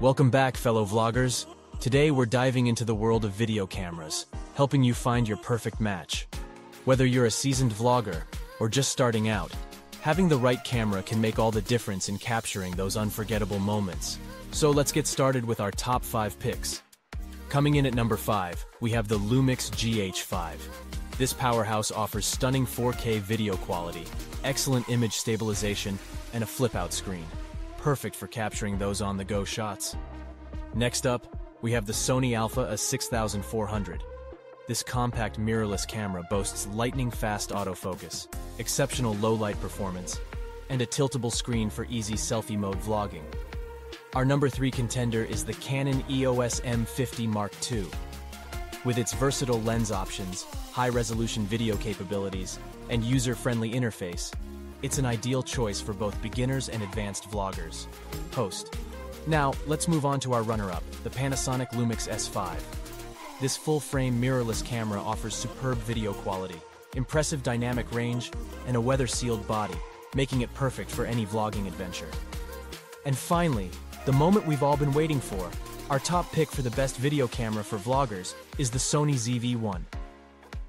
Welcome back, fellow vloggers. Today we're diving into the world of video cameras, helping you find your perfect match. Whether you're a seasoned vlogger or just starting out, having the right camera can make all the difference in capturing those unforgettable moments. So let's get started with our top 5 picks. Coming in at number 5, we have the Lumix GH5. This powerhouse offers stunning 4K video quality, excellent image stabilization, and a flip-out screen. Perfect for capturing those on-the-go shots. Next up, we have the Sony Alpha A6400. This compact mirrorless camera boasts lightning-fast autofocus, exceptional low-light performance, and a tiltable screen for easy selfie mode vlogging. Our number 3 contender is the Canon EOS M50 Mark II. With its versatile lens options, high-resolution video capabilities, and user-friendly interface, it's an ideal choice for both beginners and advanced vloggers. Host. Now, let's move on to our runner-up, the Panasonic Lumix S5. This full-frame mirrorless camera offers superb video quality, impressive dynamic range, and a weather-sealed body, making it perfect for any vlogging adventure. And finally, the moment we've all been waiting for, our top pick for the best video camera for vloggers is the Sony ZV-1.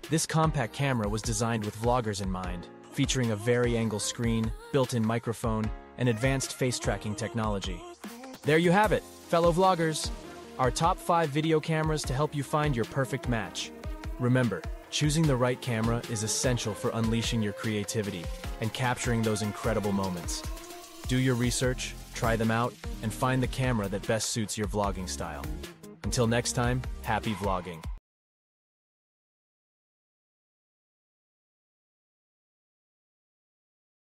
This compact camera was designed with vloggers in mind, featuring a vari-angle screen, built-in microphone, and advanced face tracking technology. There you have it, fellow vloggers! Our top 5 video cameras to help you find your perfect match. Remember, choosing the right camera is essential for unleashing your creativity and capturing those incredible moments. Do your research, try them out, and find the camera that best suits your vlogging style. Until next time, happy vlogging.